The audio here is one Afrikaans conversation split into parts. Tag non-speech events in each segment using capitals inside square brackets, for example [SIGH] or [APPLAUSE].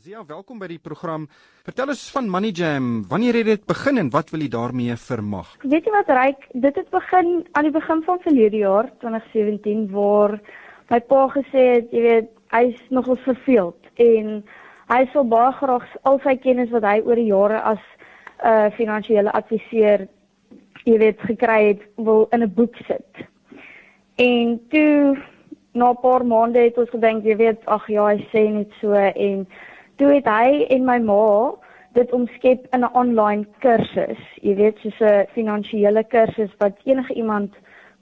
Zia, welkom by die program. Vertel ons van Money Jam. Wanneer het dit begin en wat wil jy daarmee vermag? Weet jy wat ryk? Dit het begin aan die begin van verlede jaar, 2017, waar my pa gesê het, jy weet, hy's nogal verveeld en hy sou baie graag al sy kennis wat hy oor die jare as 'n uh, finansiële adviseur, jy weet, gekry het, wil in 'n boek sit. En toe na 'n paar maande het ons gedink, jy weet, ag ja, hy sê net so en toe het hy en my ma dit omskep in 'n online kursus. Jy weet, soos 'n finansiële kursus wat enige iemand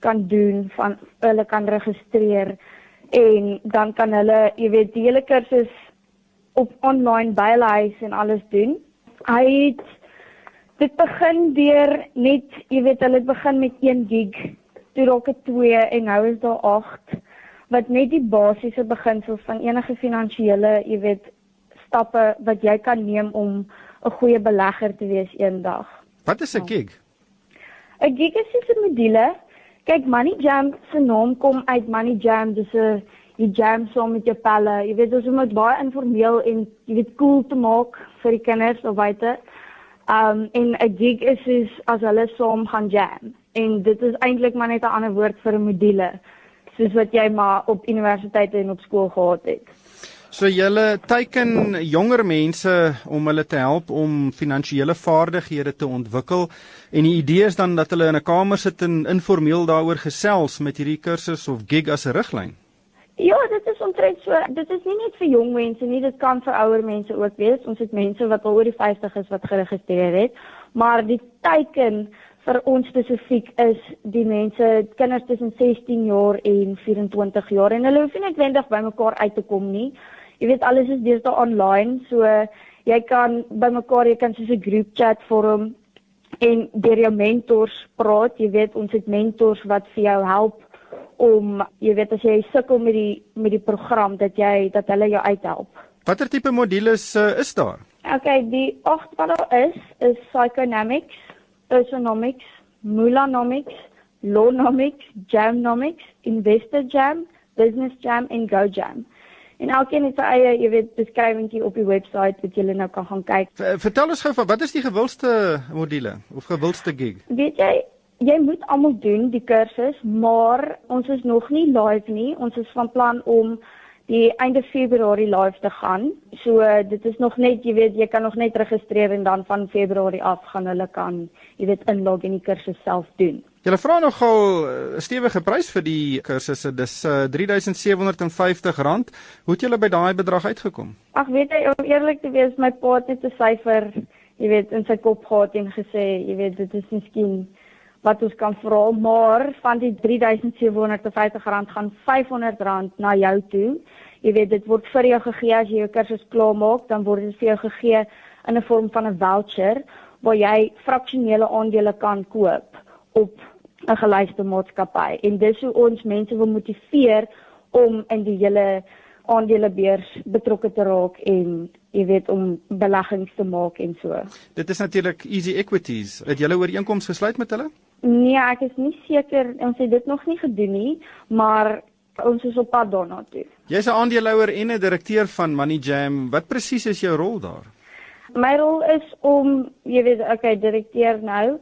kan doen van hulle kan registreer en dan kan hulle, jy weet, die hele kursus op online by hulle huis en alles doen. Hy het dit begin deur net, jy weet, hulle het begin met 1 gig, toe dit 2 en nou is daar 8 wat net die basiese beginsels van enige finansiële, jy weet, stappe wat jy kan neem om 'n goeie belegger te wees eendag. Wat is 'n gig? 'n Gig is 'n module. Kyk, Money Jam se naam kom uit Money Jam, dis 'n jy jam saam met jou pelle. Jy weet, ons moet baie informeel en jy weet cool te maak vir die kinders of buite. Um en 'n gig is is as hulle saam gaan jam. En dit is eintlik maar net 'n ander woord vir 'n module, soos wat jy maar op universiteite en op skool gehad het. So julle teiken jonger mense om hulle te help om finansiële vaardighede te ontwikkel en die idee is dan dat hulle in 'n kamer sit en informeel daaroor gesels met hierdie kursus of gig as 'n riglyn. Ja, dit is omtrent so. Dit is nie net vir jong mense nie, dit kan vir ouer mense ook wees. Ons het mense wat al oor die 50 is wat geregistreer het, maar die teiken vir ons spesifiek is die mense kinders tussen 16 jaar en 24 jaar en hulle hoef nie noodwendig bymekaar uit te kom nie jy weet alles is deesdae online, so jy kan bymekaar jy kan soos 'n group chat vorm en deur jou mentors praat, jy weet ons het mentors wat vir jou help om jy weet as jy sukkel met die met die program dat jy dat hulle jou uithelp. Watter tipe modules uh, is daar? Okay, die agt wat daar is is psychonomics, personomics, mulanomics, lawnomics, jamnomics, investor jam, business jam en go jam. En elkeen het sy eie, jy weet, beskrywingkie op die webwerf wat jy nou kan gaan kyk. Vertel ons gou van wat is die gewildste module of gewildste gig? Weet jy, jy moet almal doen die kursus, maar ons is nog nie live nie. Ons is van plan om die einde Februarie live te gaan. So dit is nog net, jy weet, jy kan nog net registreer en dan van Februarie af gaan hulle kan, jy weet, inlog en die kursus self doen. Julle vra nogal 'n uh, stewige prys vir die kursusse. Dis uh, R3750. Hoe het julle by daai bedrag uitgekom? Ag, weet jy, om eerlik te wees, my pa het net 'n syfer, jy weet, in sy kop gehad en gesê, jy weet, dit is miskien wat ons kan vra, maar van die R3750 gaan R500 na jou toe. Jy weet, dit word vir jou gegee as jy jou kursus klaar maak, dan word dit vir jou gegee in 'n vorm van 'n voucher waar jy fraksionele aandele kan koop op 'n gelyste maatskappy en dis hoe ons mense wil motiveer om in die hele aandelebeurs betrokke te raak en jy weet om beleggings te maak en so. Dit is natuurlik Easy Equities. Het julle ooreenkoms gesluit met hulle? Nee, ek is nie seker ons het dit nog nie gedoen nie, maar ons is op pad daarna toe. Jy's 'n aandeelhouer en 'n direkteur van Money Jam. Wat presies is jou rol daar? My rol is om, jy weet, okay, direkteur nou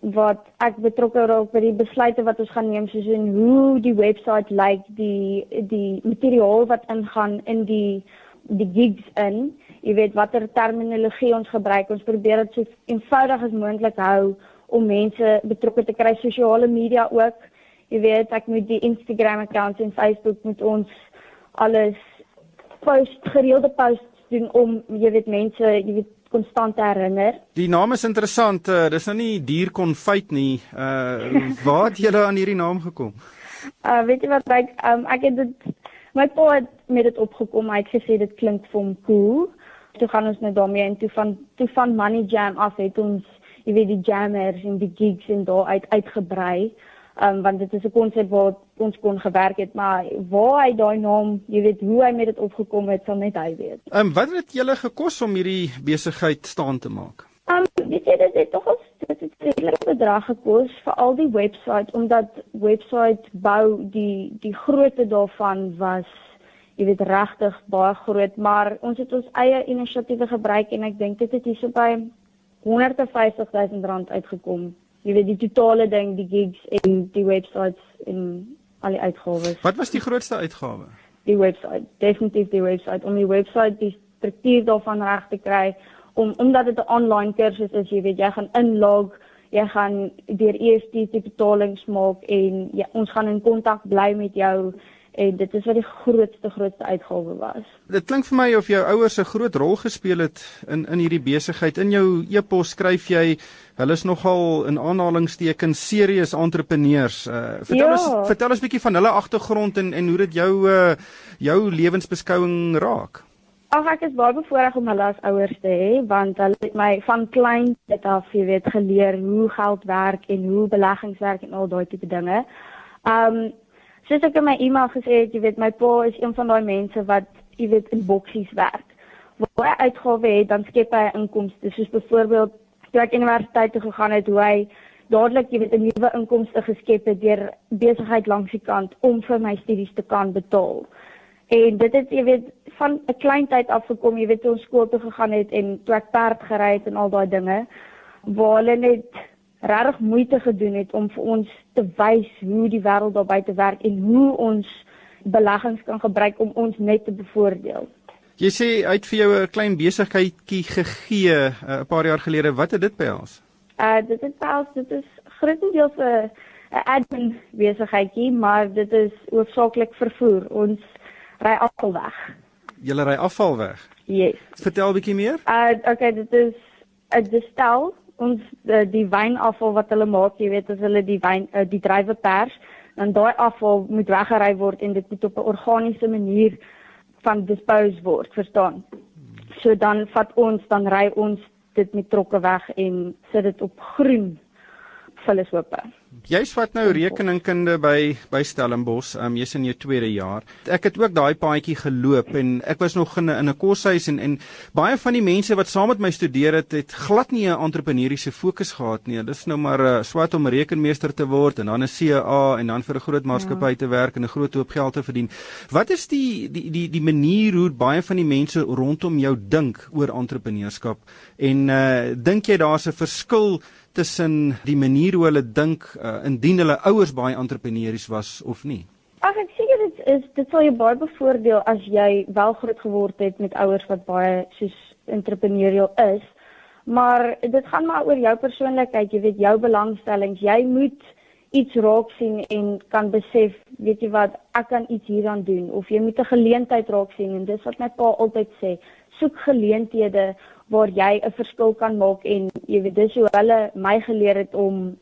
wat ek betrokke raak by die besluite wat ons gaan neem soos in hoe die webwerf lyk, die die materiaal wat ingaan in die die gigs in. Jy weet watter terminologie ons gebruik. Ons probeer dit so eenvoudig as moontlik hou om mense betrokke te kry sosiale media ook. Jy weet ek moet die Instagram accounts en Facebook moet ons alles post gereelde posts doen om jy weet mense jy weet konstant herinner. Die naam is interessant. Uh, dis nou nie dierkonfyt nie. Uh waar het julle aan hierdie naam gekom? Uh weet jy wat ek um, ek het dit my pa het met dit opgekom. Hy het gesê dit klink vir hom cool. Toe gaan ons net daarmee en toe van toe van Money Jam af het ons jy weet die jammers en die gigs en daar uit uitgebrei um, want dit is 'n konsep wat ons kon gewerk het maar waar hy daai naam jy weet hoe hy met dit opgekom het sal net hy weet. Um, wat het julle gekos om hierdie besigheid staan te maak? Um, weet jy dit het tog al dit het redelik bedrag gekos vir al die webwerf omdat webwerf bou die die grootte daarvan was jy weet regtig baie groot, maar ons het ons eie inisiatiewe gebruik en ek dink dit het hierso by 150 000 rand uitgekom. Jy weet die totale ding, die gigs en die websites en al die uitgawes. Wat was die grootste uitgawe? Die website, definitief die website om die website die struktuur daarvan reg te kry om omdat dit 'n online kursus is, jy weet jy gaan inlog, jy gaan deur EFT die betalings maak en jy, ons gaan in kontak bly met jou en dit is wat die grootste grootste uitgawe was. Dit klink vir my of jou ouers 'n groot rol gespeel het in in hierdie besigheid. In jou e-pos skryf jy hulle is nogal in aanhalingstekens serieus entrepreneurs. Uh, vertel ja. ons vertel ons 'n bietjie van hulle agtergrond en en hoe dit jou uh, jou lewensbeskouing raak. Ag ek is baie bevoorreg om hulle as ouers te hê want hulle het my van klein af, jy weet, geleer hoe geld werk en hoe beleggings werk en al daai tipe dinge. Um soos ek in my e-mail gesê het, jy weet, my pa is een van daai mense wat jy weet in boksies werk. Waar hy uitgawe het, dan skep hy inkomste, soos byvoorbeeld toe ek universiteit toe gegaan het, hoe hy dadelik jy weet 'n nuwe inkomste geskep het deur besigheid langs die kant om vir my studies te kan betaal. En dit het jy weet van 'n klein tyd af gekom, jy weet toe ons skool toe gegaan het en toe ek perd gery het en al daai dinge waar hulle net regtig moeite gedoen het om vir ons te wys hoe die wêreld daar buite werk en hoe ons beleggings kan gebruik om ons net te bevoordeel. Jy sê uit vir jou 'n klein besigheidjie gegee uh, 'n uh, paar jaar gelede. Wat het dit behels? Uh dit het behels dit is grootendeels 'n 'n admin besigheidjie, maar dit is hoofsaaklik vervoer. Ons ry afval weg. Jy ry afval weg? Yes. Vertel 'n bietjie meer? Uh okay, dit is 'n distel ons die, die wynafval wat hulle maak, jy weet as hulle die wyn uh, die druiwe pers, dan daai afval moet weggery word en dit moet op 'n organiese manier van dispose word, verstaan? So dan vat ons dan ry ons dit met trokke weg en sit dit op groen vullishope. Jy swat nou rekeningkunde by by Stellenbosch, um, jy's in jou tweede jaar. Ek het ook daai paadjie geloop en ek was nog in 'n in 'n koshuis en en baie van die mense wat saam met my studeer het, het glad nie 'n entrepreneursiese fokus gehad nie. Dis nou maar uh, swat om rekenmeester te word en dan 'n CA en dan vir 'n groot maatskappy ja. te werk en 'n groot hoop geld te verdien. Wat is die die die die manier hoe baie van die mense rondom jou dink oor entrepreneurskap en uh dink jy daar's 'n verskil tussen die manier hoe hulle dink uh, indien hulle ouers baie entrepreneurs was of nie? Ag ek seker dit is dit sal jou baie bevoordeel as jy wel groot geword het met ouers wat baie soos entrepreneurial is. Maar dit gaan maar oor jou persoonlikheid, jy weet jou belangstellings. Jy moet iets raak sien en kan besef, weet jy wat, ek kan iets hieraan doen of jy moet 'n geleentheid raak sien en dis wat my pa altyd sê, soek geleenthede waar jy 'n verskil kan maak en jy weet dis hoe hulle my geleer het om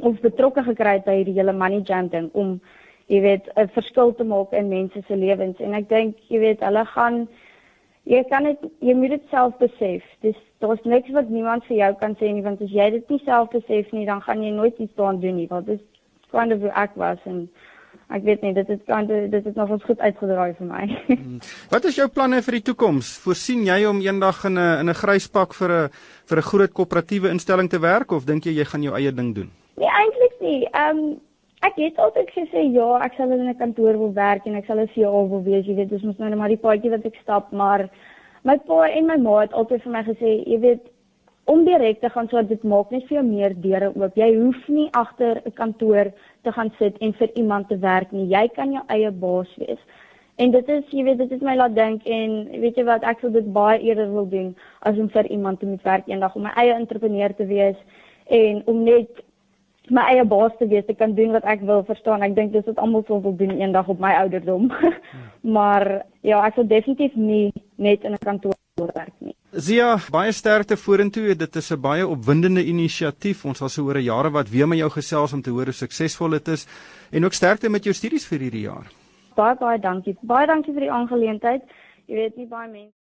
ons betrokke gekry het by hierdie hele money jam ding om jy weet 'n verskil te maak in mense se lewens en ek dink jy weet hulle gaan jy kan dit jy moet dit self besef. Dis daar's niks wat niemand vir jou kan sê nie want as jy dit nie self besef nie dan gaan jy nooit iets daaraan doen nie want dit is of hoe ek was en ek weet nie dit het kan dit het nog ons goed uitgedraai vir my. Hmm. Wat is jou planne vir die toekoms? Voorsien jy om eendag in 'n in 'n grys pak vir 'n vir 'n groot koöperatiewe instelling te werk of dink jy jy gaan jou eie ding doen? Nee, eintlik nie. Ehm um, ek het altyd gesê ja, ek sal in 'n kantoor wil werk en ek sal 'n CEO wil wees, jy weet, dis mos nou net maar die paadjie wat ek stap, maar my pa en my ma het altyd vir my gesê, jy weet, om direk te gaan so dit maak net vir jou meer deure oop. Jy hoef nie agter 'n kantoor te gaan sit en vir iemand te werk nie. Jy kan jou eie baas wees. En dit is, jy weet, dit het my laat dink en weet jy wat, ek sou dit baie eerder wil doen as om vir iemand te moet werk eendag om my eie entrepreneur te wees en om net my eie baas te wees, te kan doen wat ek wil, verstaan. Ek dink dis wat almal sou wil doen eendag op my ouderdom. [LAUGHS] Ja. maar ja, ek sou definitief nie net in 'n kantoor werk nie. Zia, baie sterkte vorentoe. Dit is 'n baie opwindende inisiatief. Ons sal se oor 'n jare wat weer met jou gesels om te hoor hoe suksesvol dit is en ook sterkte met jou studies vir hierdie jaar. Baie baie dankie. Baie dankie vir die aangeleentheid. Jy weet nie baie mense